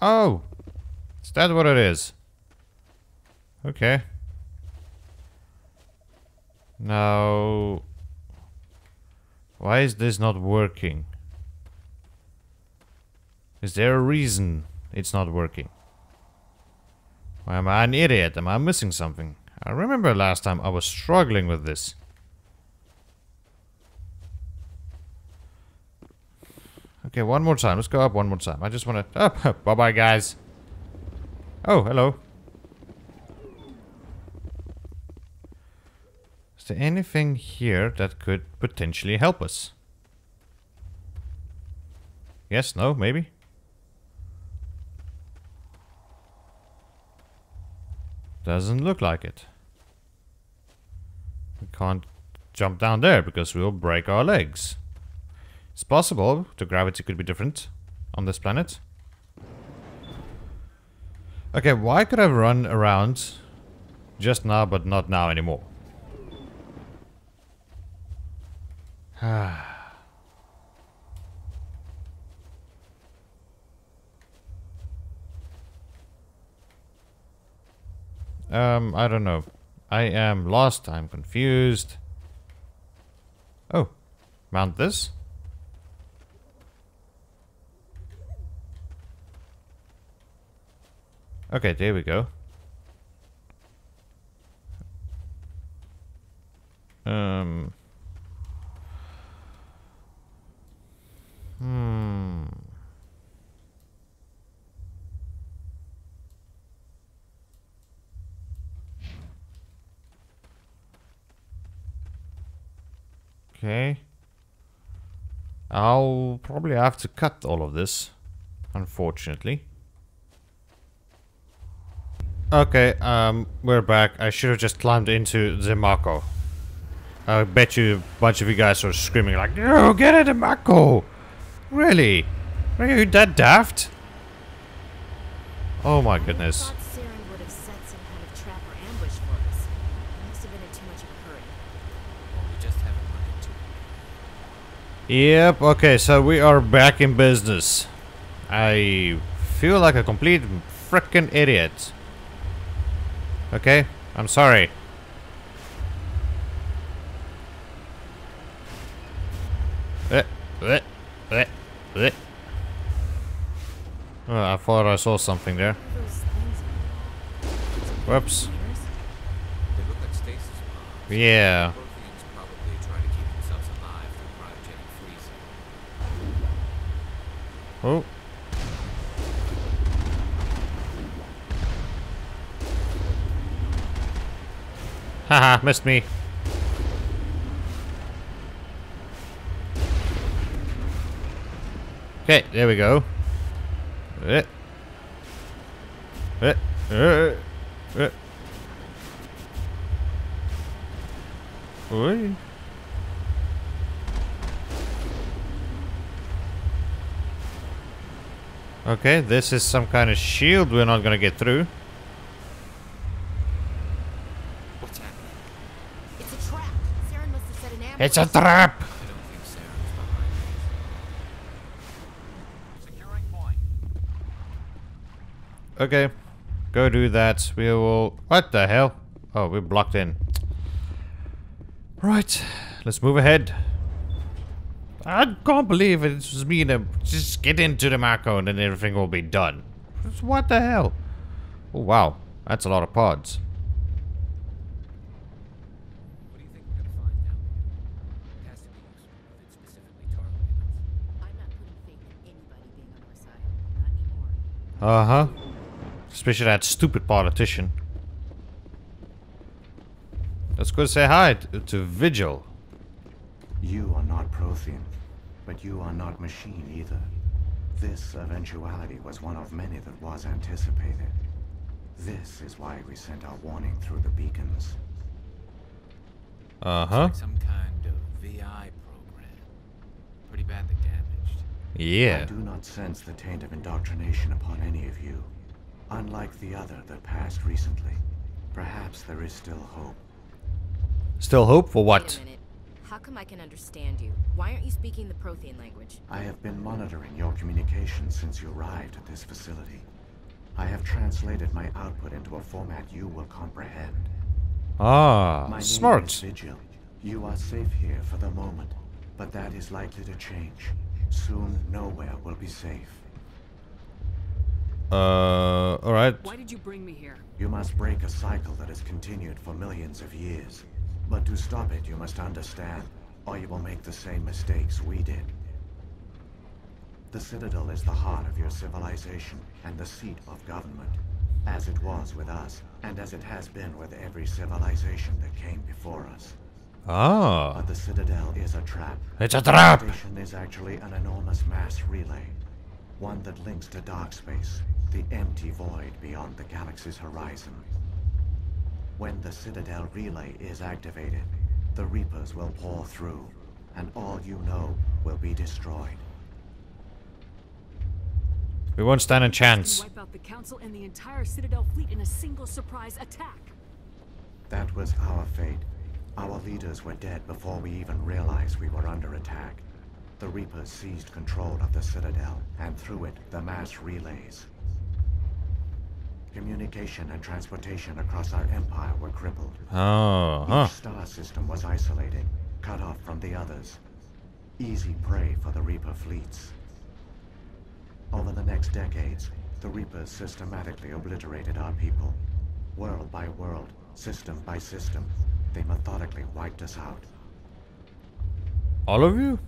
Oh! Is that what it is? Okay. Now... Why is this not working? Is there a reason it's not working? Why am I an idiot? Am I missing something? I remember last time I was struggling with this. Okay, one more time. Let's go up one more time. I just want to... Oh, bye-bye, guys. Oh, hello. Is there anything here that could potentially help us? Yes, no, maybe? Doesn't look like it. We can't jump down there because we'll break our legs. It's possible the gravity could be different on this planet. Okay, why could I run around just now but not now anymore? um, I don't know. I am lost, I'm confused. Oh, mount this? Okay, there we go. Um. Hmm. Okay. I'll probably have to cut all of this, unfortunately. Okay, um, we're back. I should have just climbed into the Mako. I bet you a bunch of you guys are screaming like, No, get in the Mako! Really? Are you that daft? Oh my goodness. Thought Saren would have set some kind of trap or ambush for us. He must have been in too much of a hurry. Or we just haven't run into it. Yep, okay, so we are back in business. I feel like a complete freaking idiot. Okay, I'm sorry. Eh, eh, eh. Oh, I thought I saw something there. Whoops. Yeah. Protheans Haha, missed me. Okay, there we go. Eh. Eh, eh, Oi. Okay, this is some kind of shield we're not gonna get through. What's happening? It's a trap. Saren must have set an ambush. It's a trap! Okay, go do that. We will... What the hell? Oh, we're blocked in. Right, let's move ahead. I can't believe it was me to just get into the Mako and then everything will be done. What the hell? Oh, wow. That's a lot of pods. What do you think we're gonna find down there? It has to be useful if it's specifically targeted us. I'm not putting faith in anybody being on our side. Not anymore. Uh-huh. Especially that stupid politician. Let's go say hi to, to Vigil. You are not Prothean, but you are not machine either. This eventuality was one of many that was anticipated. This is why we sent our warning through the beacons. Uh-huh. Like some kind of VI program. Pretty badly damaged. I do not sense the taint of indoctrination upon any of you. Unlike the other that passed recently, perhaps there is still hope. Still hope for Wait what? a minute. How come I can understand you? Why aren't you speaking the Prothean language? I have been monitoring your communications since you arrived at this facility. I have translated my output into a format you will comprehend. Ah, My name is. Vigil. You are safe here for the moment, but that is likely to change. Soon, nowhere will be safe. Uh, alright. Why did you bring me here? You must break a cycle that has continued for millions of years. But to stop it, you must understand, or you will make the same mistakes we did. The Citadel is the heart of your civilization and the seat of government, as it was with us, and as it has been with every civilization that came before us. Ah, But the Citadel is a trap. it's a trap. The station is actually an enormous mass relay, one that links to dark space, the empty void beyond the galaxy's horizon. When the Citadel relay is activated, the Reapers will pour through, and all you know will be destroyed. We won't stand a chance. wipe out the Council and the entire Citadel fleet in a single surprise attack. That was our fate. Our leaders were dead before we even realized we were under attack. The Reapers seized control of the Citadel, and through it, the mass relays. Communication and transportation across our empire were crippled. Oh, huh. Each star system was isolated, cut off from the others. Easy prey for the Reaper fleets. Over the next decades, the Reapers systematically obliterated our people. World by world, system by system, they methodically wiped us out. All of you?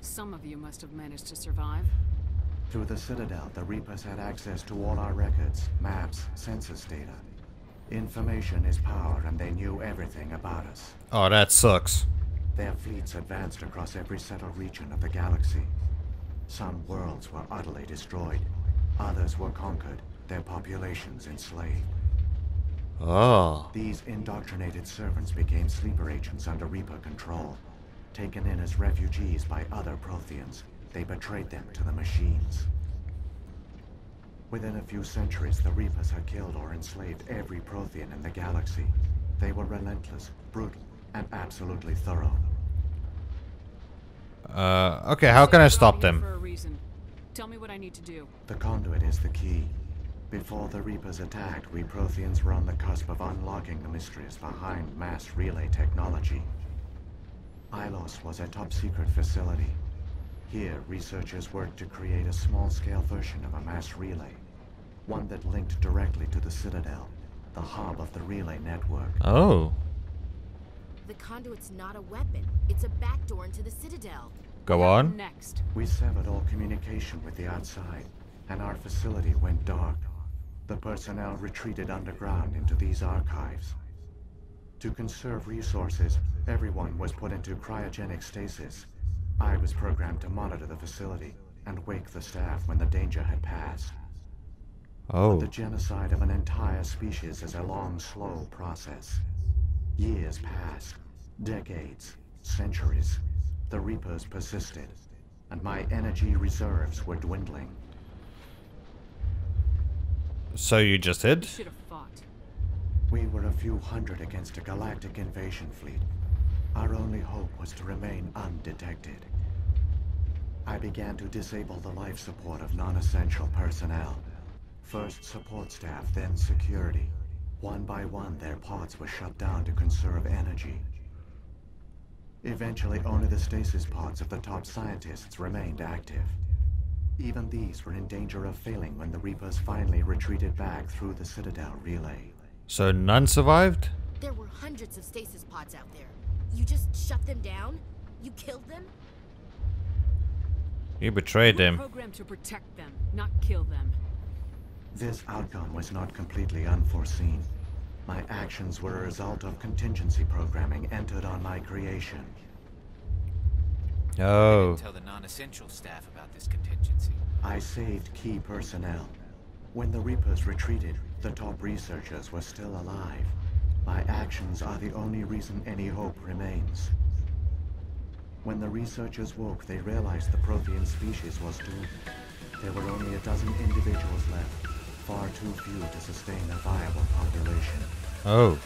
Some of you must have managed to survive. Through the Citadel, the Reapers had access to all our records, maps, census data. Information is power, and they knew everything about us. Oh, that sucks. Their fleets advanced across every settled region of the galaxy. Some worlds were utterly destroyed. Others were conquered, their populations enslaved. Oh. These indoctrinated servants became sleeper agents under Reaper control. Taken in as refugees by other Protheans, they betrayed them to the machines. Within a few centuries, the Reapers had killed or enslaved every Prothean in the galaxy. They were relentless, brutal, and absolutely thorough. Uh, okay, how can I stop them? here For a reason. Tell me what I need to do. The conduit is the key. Before the Reapers attacked, we Protheans were on the cusp of unlocking the mysteries behind mass relay technology. Ilos was a top-secret facility. Here, researchers worked to create a small-scale version of a mass relay. One that linked directly to the Citadel, the hub of the relay network. Oh. The conduit's not a weapon. It's a backdoor into the Citadel. Go on. Next. We severed all communication with the outside, and our facility went dark. The personnel retreated underground into these archives. To conserve resources, everyone was put into cryogenic stasis. I was programmed to monitor the facility and wake the staff when the danger had passed. Oh. The genocide of an entire species is a long, slow process. Years passed, decades, centuries. The Reapers persisted, and my energy reserves were dwindling. So you just hid? Should have fought. We were a few hundred against a galactic invasion fleet. Our only hope was to remain undetected. I began to disable the life support of non-essential personnel. First support staff, then security. One by one, their pods were shut down to conserve energy. Eventually, only the stasis pods of the top scientists remained active. Even these were in danger of failing when the Reapers finally retreated back through the Citadel relay. So none survived? There were hundreds of stasis pods out there. You just shut them down? You killed them? You betrayed You were them. programmed to protect them, not kill them. This outcome was not completely unforeseen. My actions were a result of contingency programming entered on my creation. Oh. Tell the non-essential staff about this contingency. I saved key personnel. When the Reapers retreated, the top researchers were still alive. My actions are the only reason any hope remains. When the researchers woke, they realized the Prothean species was doomed. There were only a dozen individuals left, far too few to sustain a viable population. Oh.